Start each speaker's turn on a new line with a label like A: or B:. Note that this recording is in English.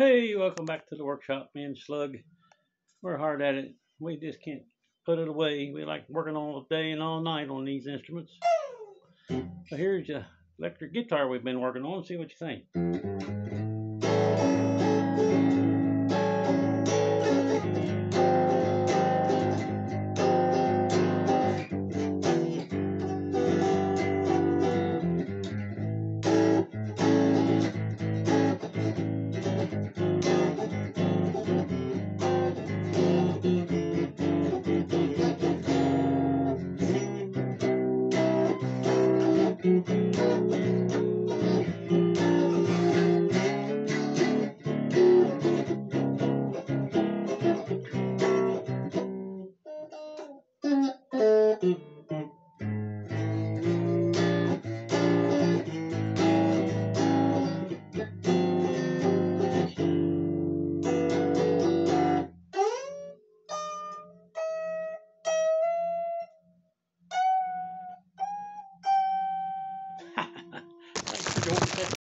A: Hey, welcome back to the workshop, me and Slug. We're hard at it. We just can't put it away. We like working all day and all night on these instruments. So here's your electric guitar we've been working on. See what you think. jogo